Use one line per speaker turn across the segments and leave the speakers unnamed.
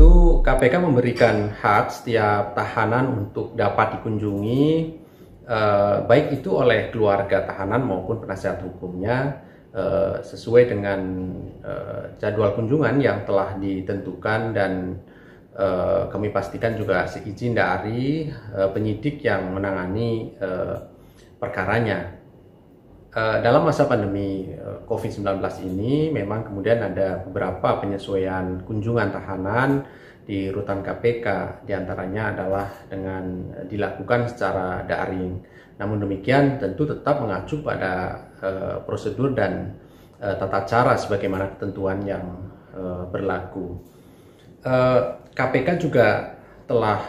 tentu KPK memberikan hak setiap tahanan untuk dapat dikunjungi eh, baik itu oleh keluarga tahanan maupun penasihat hukumnya eh, sesuai dengan eh, jadwal kunjungan yang telah ditentukan dan eh, kami pastikan juga seizin dari eh, penyidik yang menangani eh, perkaranya. Uh, dalam masa pandemi uh, COVID-19 ini memang kemudian ada beberapa penyesuaian kunjungan tahanan di rutan KPK di antaranya adalah dengan dilakukan secara daring. Namun demikian tentu tetap mengacu pada prosedur dan tata cara sebagaimana ketentuan yang berlaku. KPK juga telah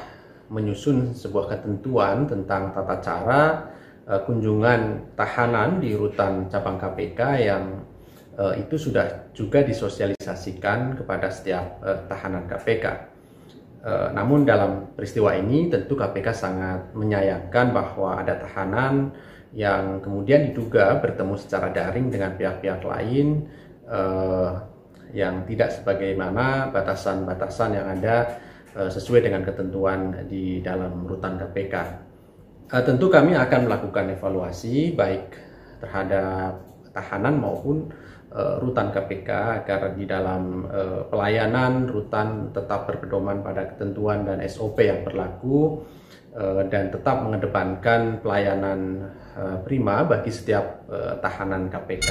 menyusun sebuah ketentuan tentang tata cara uh, kunjungan tahanan di rutan cabang KPK yang uh, itu sudah juga disosialisasikan kepada setiap uh, tahanan KPK. Uh, namun dalam peristiwa ini tentu KPK sangat menyayangkan bahwa ada tahanan yang kemudian diduga bertemu secara daring dengan pihak-pihak lain uh, yang tidak sebagaimana batasan-batasan yang ada sesuai dengan ketentuan di dalam rutan KPK. Uh, tentu kami akan melakukan evaluasi baik terhadap tahanan maupun uh, rutan KPK agar di dalam uh, pelayanan rutan tetap berpedoman pada ketentuan dan SOP yang berlaku dan tetap mengedepankan pelayanan prima bagi setiap tahanan KPK.